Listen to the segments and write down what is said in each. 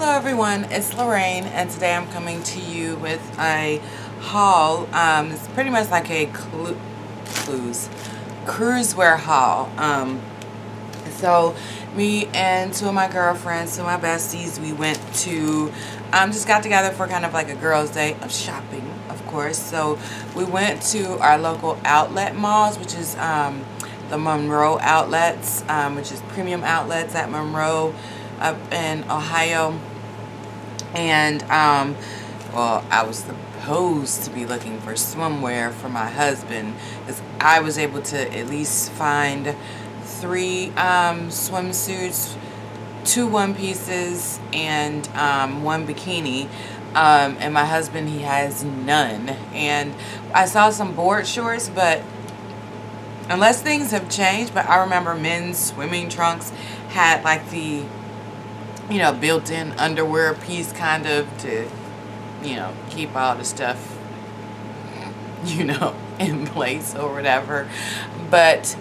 Hello everyone, it's Lo'Rain and today I'm coming to you with a haul. Um, it's pretty much like a clu cruise, cruise wear haul. Um, so me and two of my girlfriends, two of my besties, we went to, um, just got together for kind of like a girls day of shopping, of course. So we went to our local outlet malls, which is um, the Monroe outlets, um, which is premium outlets at Monroe up in Ohio. And, um, well, I was supposed to be looking for swimwear for my husband because I was able to at least find three um, swimsuits, two one pieces, and um, one bikini. Um, and my husband, he has none. And I saw some board shorts, but unless things have changed, but I remember men's swimming trunks had like the you know, built-in underwear piece kind of to, you know, keep all the stuff, you know, in place or whatever. But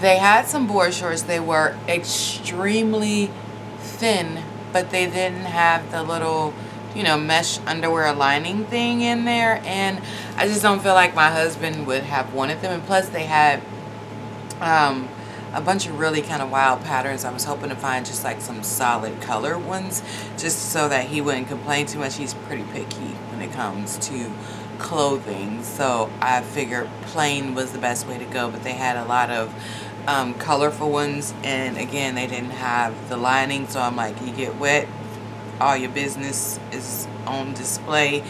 they had some board shorts. They were extremely thin, but they didn't have the little, you know, mesh underwear lining thing in there. And I just don't feel like my husband would have wanted them. And plus they had, um, a bunch of really kind of wild patterns. I was hoping to find just like some solid color ones just so that he wouldn't complain too much. He's pretty picky when it comes to clothing. So I figured plain was the best way to go. But they had a lot of um, colorful ones. And again, they didn't have the lining. So I'm like, you get wet, all your business is on display.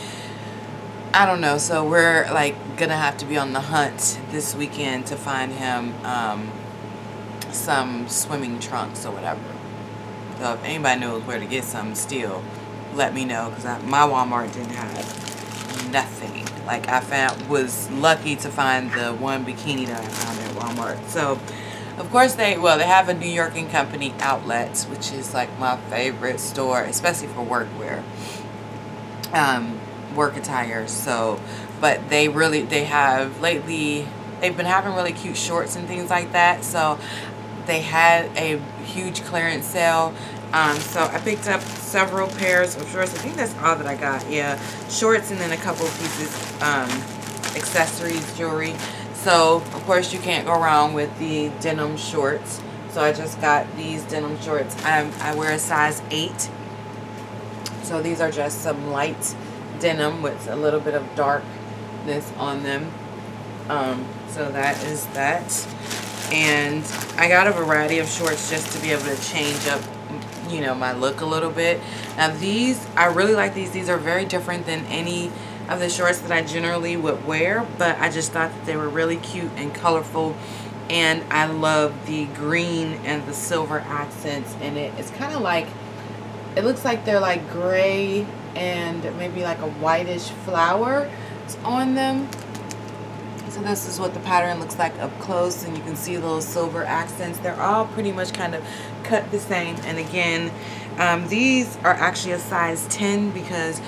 I don't know. So we're like to have to be on the hunt this weekend to find him um, some swimming trunks or whatever. So if anybody knows where to get some still, let me know because my Walmart didn't have nothing. Like I found, was lucky to find the one bikini that I found at Walmart. So of course they, well they have a New York and Company outlets, which is like my favorite store, especially for workwear. Um, work attire. So, but they really, they have lately, they've been having really cute shorts and things like that. So they had a huge clearance sale. Um, so I picked up several pairs of shorts. I think that's all that I got. Yeah, shorts and then a couple pieces, um, accessories, jewelry. So, of course, you can't go wrong with the denim shorts. So I just got these denim shorts. I, I wear a size 8. So these are just some light denim with a little bit of darkness on them. Um, so that is that and I got a variety of shorts just to be able to change up you know my look a little bit. Now these I really like these. These are very different than any of the shorts that I generally would wear but I just thought that they were really cute and colorful. And I love the green and the silver accents in it. It's kind of like it looks like they're like gray and maybe like a whitish flower on them so this is what the pattern looks like up close and you can see those silver accents. They're all pretty much kind of cut the same. And again, um, these are actually a size 10 because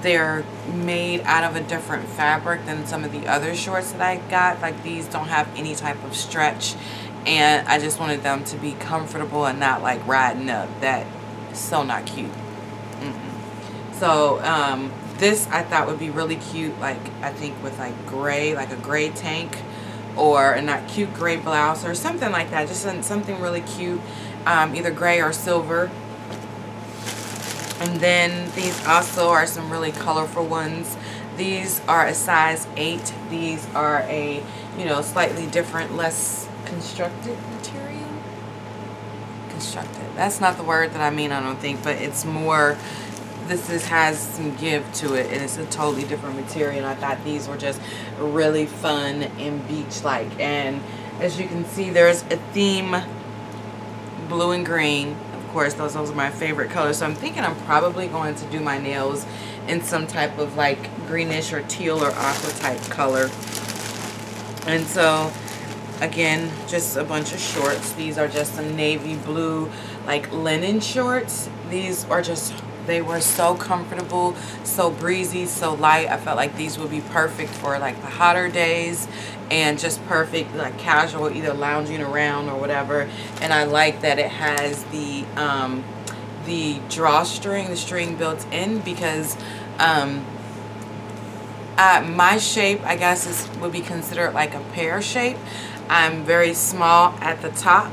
they're made out of a different fabric than some of the other shorts that I got. Like these don't have any type of stretch and I just wanted them to be comfortable and not like riding up. That is so not cute. Mm -mm. So um, this I thought would be really cute like I think with like gray like a gray tank or a not cute gray blouse or something like that just something really cute um, either gray or silver. And then these also are some really colorful ones. These are a size 8 these are a you know slightly different less constructed material. Constructed. That's not the word that I mean I don't think but it's more this is, has some give to it and it's a totally different material. I thought these were just really fun and beach-like. And as you can see, there's a theme blue and green. Of course, those, those are my favorite colors. So I'm thinking I'm probably going to do my nails in some type of like greenish or teal or aqua type color. And so again just a bunch of shorts these are just some navy blue like linen shorts these are just they were so comfortable, so breezy, so light. I felt like these would be perfect for like the hotter days and just perfect like casual either lounging around or whatever. And I like that it has the um, the drawstring, the string built in because um, uh, my shape, I guess, is would be considered like a pear shape. I'm very small at the top,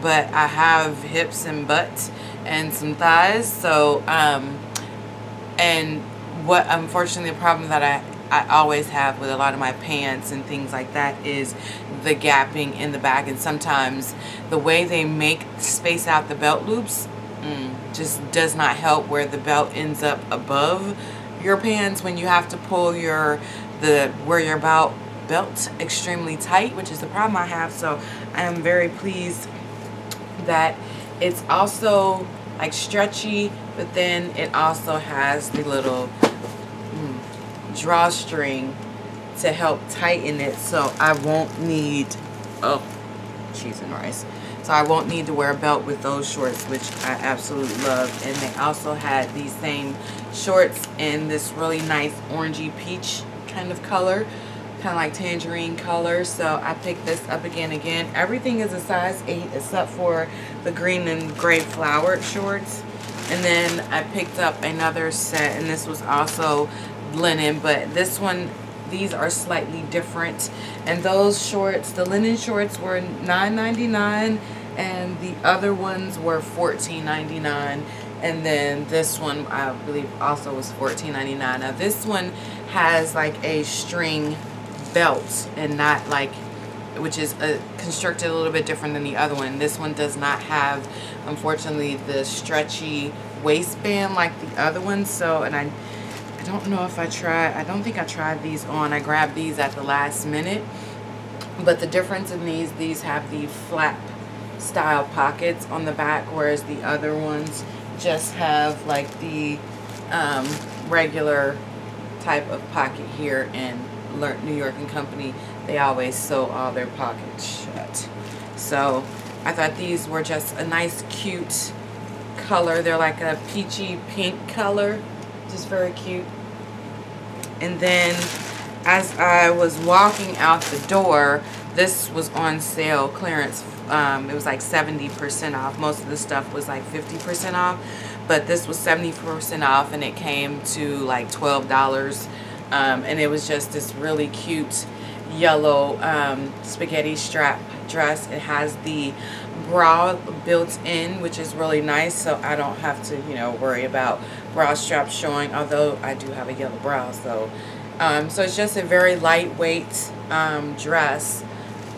but I have hips and butt and some thighs. So, um, and what unfortunately the problem that I I always have with a lot of my pants and things like that is the gapping in the back and sometimes the way they make space out the belt loops mm, just does not help where the belt ends up above your pants when you have to pull your the where your belt belt extremely tight which is the problem I have so I am very pleased that it's also like stretchy but then it also has the little mm, drawstring to help tighten it. So I won't need oh cheese and rice. So I won't need to wear a belt with those shorts which I absolutely love. And they also had these same shorts in this really nice orangey peach kind of color kind of like tangerine color so I picked this up again again. Everything is a size 8 except for the green and gray flowered shorts. And then I picked up another set and this was also linen but this one these are slightly different. And those shorts the linen shorts were $9.99 and the other ones were $14.99 and then this one I believe also was $14.99 now this one has like a string belt and not like which is a, uh, constructed a little bit different than the other one this one does not have unfortunately the stretchy waistband like the other one so and I I don't know if I tried, I don't think I tried these on. I grabbed these at the last minute. But the difference in these, these have the flap style pockets on the back, whereas the other ones just have like the um, regular type of pocket here New York and Company. They always sew all their pockets shut. So I thought these were just a nice cute color. They're like a peachy pink color. Just very cute. And then as I was walking out the door, this was on sale clearance. Um, it was like 70% off. Most of the stuff was like 50% off. But this was 70% off and it came to like $12. Um, and it was just this really cute yellow um, spaghetti strap dress. It has the bra built in which is really nice so I don't have to you know worry about bra straps showing although I do have a yellow bra so um, so it's just a very lightweight um, dress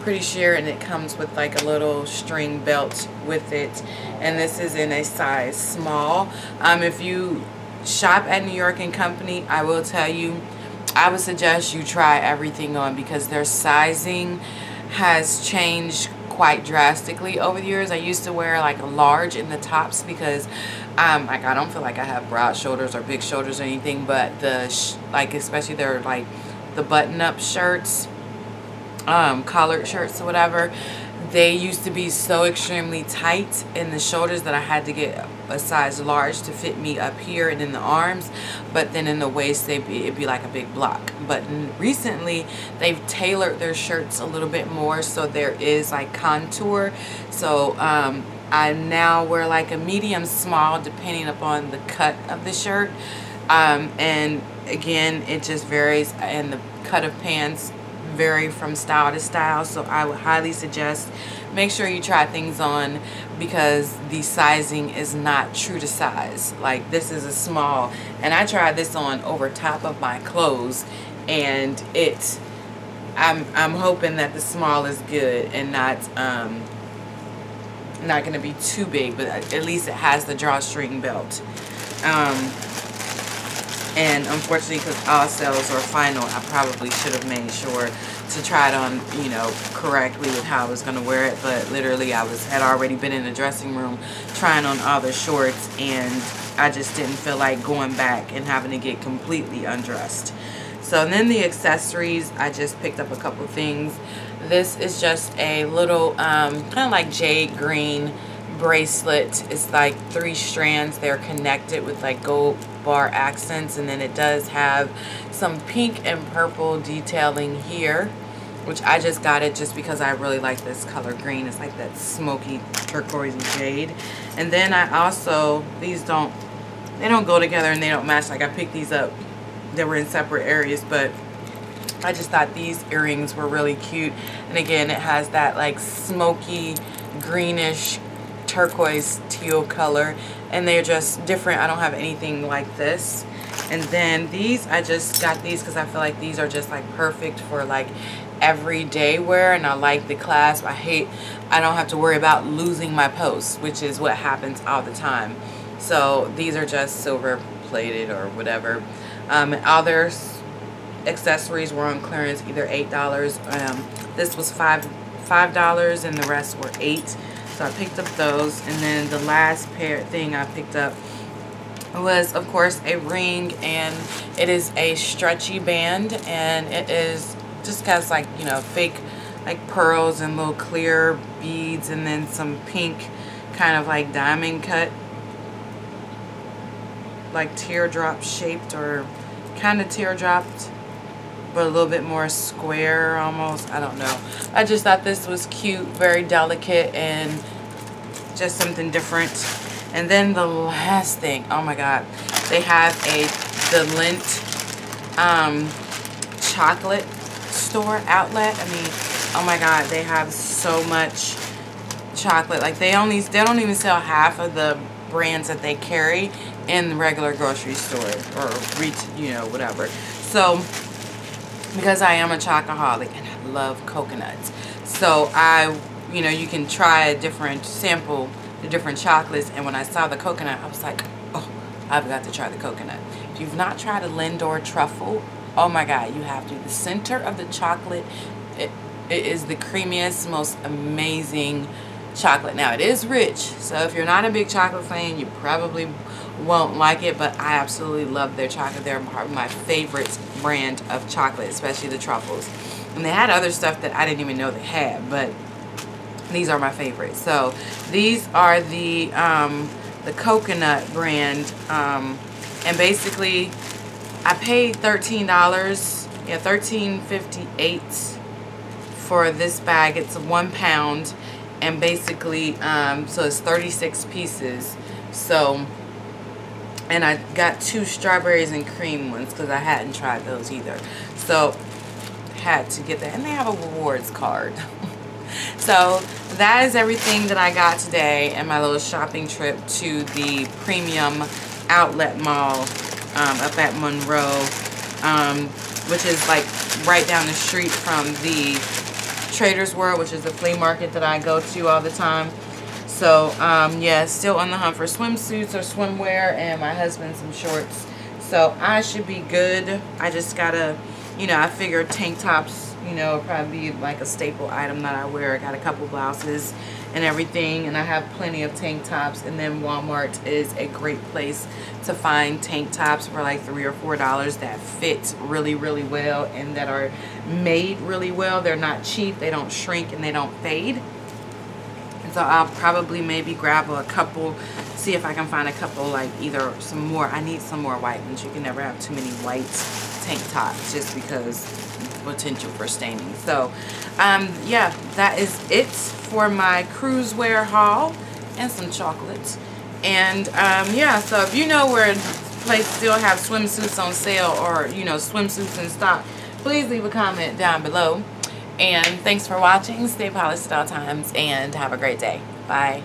pretty sheer and it comes with like a little string belt with it and this is in a size small um, if you shop at New York and Company I will tell you I would suggest you try everything on because their sizing has changed quite drastically over the years. I used to wear like a large in the tops because um, like I don't feel like I have broad shoulders or big shoulders or anything, but the like especially their like the button-up shirts, um, collared shirts or whatever they used to be so extremely tight in the shoulders that I had to get a size large to fit me up here and in the arms but then in the waist they'd be, it'd be like a big block. But recently they've tailored their shirts a little bit more so there is like contour. So um, I now wear like a medium small depending upon the cut of the shirt. Um, and again it just varies and the cut of pants vary from style to style so I would highly suggest make sure you try things on because the sizing is not true to size. Like this is a small and I tried this on over top of my clothes and it I'm, I'm hoping that the small is good and not um, not going to be too big but at least it has the drawstring belt. Um, and unfortunately because all sales are final I probably should have made sure to try it on you know correctly with how I was gonna wear it. But literally I was had already been in the dressing room trying on all the shorts and I just didn't feel like going back and having to get completely undressed. So then the accessories I just picked up a couple things. This is just a little um, kind of like jade green bracelet. It's like three strands. They're connected with like gold bar accents and then it does have some pink and purple detailing here which I just got it just because I really like this color green. It's like that smoky turquoise jade. And then I also, these don't, they don't go together and they don't match. Like I picked these up, they were in separate areas, but I just thought these earrings were really cute. And again, it has that like smoky, greenish, turquoise teal color. And they're just different. I don't have anything like this. And then these, I just got these because I feel like these are just like perfect for like everyday wear and I like the clasp. I hate, I don't have to worry about losing my posts, which is what happens all the time. So these are just silver plated or whatever. Um, other accessories were on clearance, either $8. Um, this was 5 $5 and the rest were 8 So I picked up those. And then the last pair thing I picked up was of course a ring. And it is a stretchy band. And it is just has like, you know, fake like pearls and little clear beads and then some pink kind of like diamond cut like teardrop shaped or kind of teardropped but a little bit more square almost I don't know I just thought this was cute very delicate and just something different and then the last thing oh my god they have a the Lindt um, chocolate store outlet. I mean, oh my god, they have so much chocolate. Like they only they don't even sell half of the brands that they carry in the regular grocery store or reach, you know, whatever. So because I am a chocoholic and I love coconuts. So I, you know, you can try a different sample the different chocolates and when I saw the coconut, I was like, oh, I've got to try the coconut. If you've not tried a Lindor truffle, oh my god you have to the center of the chocolate it, it is the creamiest most amazing chocolate now it is rich so if you're not a big chocolate fan you probably won't like it but I absolutely love their chocolate they're my favorite brand of chocolate especially the truffles and they had other stuff that I didn't even know they had but these are my favorites so these are the um, the coconut brand um, and basically I paid $13, yeah, $13.58 for this bag. It's one pound and basically, um, so it's 36 pieces. So, and I got two strawberries and cream ones because I hadn't tried those either. So, had to get that. And they have a rewards card. so, that is everything that I got today and my little shopping trip to the Premium Outlet Mall um, up at Monroe, um, which is like right down the street from the Trader's World, which is the flea market that I go to all the time. So, um, yeah, still on the hunt for swimsuits or swimwear and my husband some shorts. So, I should be good. I just gotta, you know, I figured tank tops, you know, probably be like a staple item that I wear. I got a couple blouses and everything and I have plenty of tank tops and then Walmart is a great place to find tank tops for like three or four dollars that fit really really well and that are made really well they're not cheap they don't shrink and they don't fade so I'll probably maybe grab a couple see if I can find a couple like either some more I need some more white ones you can never have too many white tank tops just because potential for staining so um yeah that is it for my cruise wear haul and some chocolates. And um, yeah, so if you know where place still have swimsuits on sale or, you know, swimsuits in stock, please leave a comment down below. And thanks for watching. Stay polished at all times and have a great day. Bye.